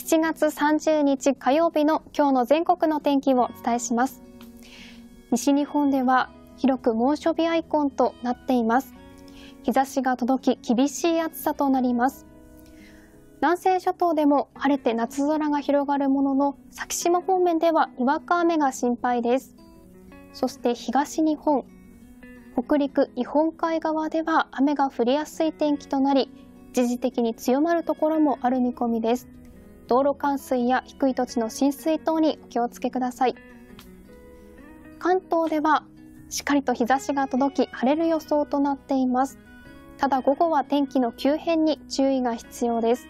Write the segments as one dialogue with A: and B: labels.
A: 7月30日火曜日の今日の全国の天気をお伝えします。西日本では広く猛暑日アイコンとなっています。日差しが届き厳しい暑さとなります。南西諸島でも晴れて夏空が広がるものの先島方面ではにわか雨が心配です。そして東日本北陸日本海側では雨が降りやすい天気となり一時的に強まるところもある見込みです。道路冠水や低い土地の浸水等にお気をつけください。関東ではしっかりと日差しが届き晴れる予想となっています。ただ午後は天気の急変に注意が必要です。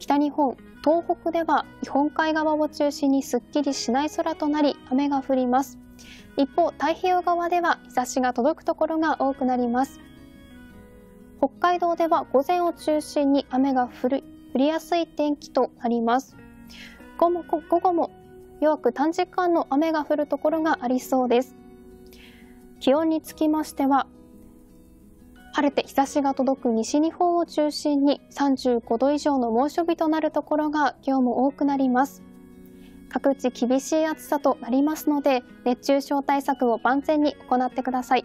A: 北日本東北では日本海側を中心にすっきりしない空となり雨が降ります。一方太平洋側では日差しが届くところが多くなります。北海道では午前を中心に雨が降り降りやすい天気となります。午後も午後も弱く短時間の雨が降るところがありそうです。気温につきましては晴れて日差しが届く西日本を中心に35度以上の猛暑日となるところが今日も多くなります。各地厳しい暑さとなりますので熱中症対策を万全に行ってください。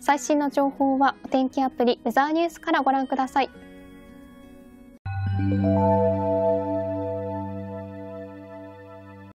A: 最新の情報はお天気アプリウェザーニュースからご覧ください。Música